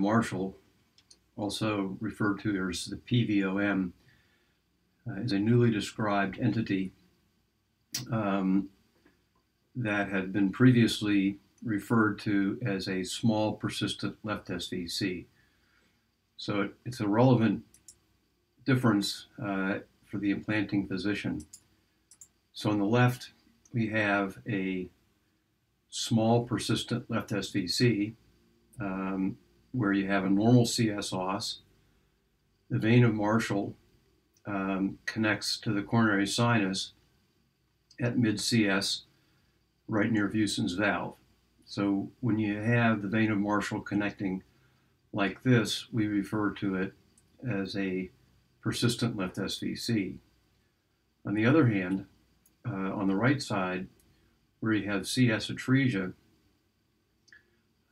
Marshall, also referred to as the PVOM, uh, is a newly described entity um, that had been previously referred to as a small persistent left SVC. So it, it's a relevant difference uh, for the implanting physician. So on the left, we have a small persistent left SVC um, where you have a normal CS os. The vein of Marshall um, connects to the coronary sinus at mid CS right near Vieussens' valve. So when you have the vein of Marshall connecting like this, we refer to it as a persistent left SVC. On the other hand, uh, on the right side, where you have CS atresia,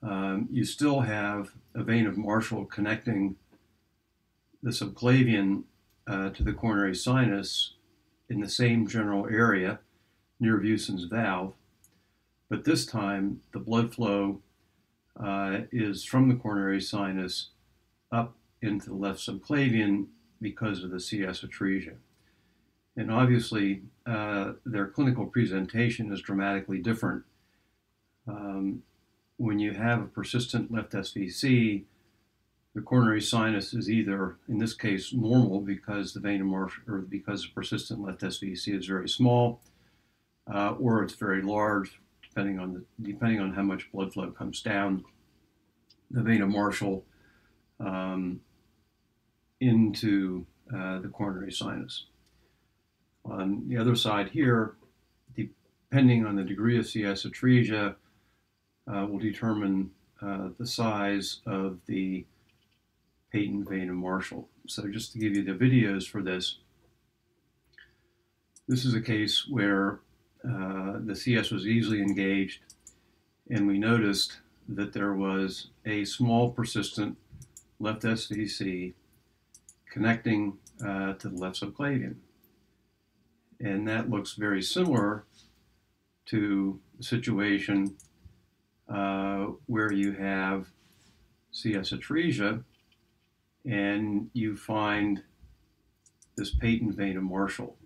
um, you still have a vein of Marshall connecting the subclavian uh, to the coronary sinus in the same general area near Vieussens' valve. But this time, the blood flow uh, is from the coronary sinus up into the left subclavian because of the CS atresia. And obviously, uh, their clinical presentation is dramatically different. Um, when you have a persistent left SVC, the coronary sinus is either, in this case, normal because the vein or because the persistent left SVC is very small, uh, or it's very large, depending on the depending on how much blood flow comes down the vein of Marshall um, into uh, the coronary sinus. On the other side here, depending on the degree of CS atresia, will determine uh, the size of the patent vein of Marshall. So just to give you the videos for this, this is a case where uh, the CS was easily engaged and we noticed that there was a small persistent left SVC connecting uh, to the left subclavian. And that looks very similar to the situation uh, where you have CS atresia and you find this patent vein of Marshall.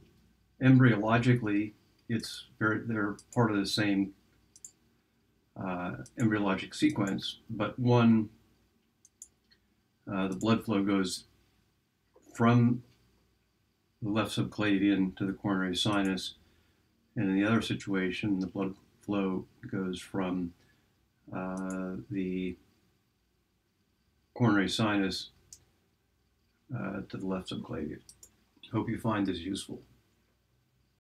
Embryologically, it's very, they're part of the same uh, embryologic sequence, but one, uh, the blood flow goes from the left subclavian to the coronary sinus, and in the other situation, the blood flow goes from uh, the coronary sinus uh, to the left subclavian. Hope you find this useful.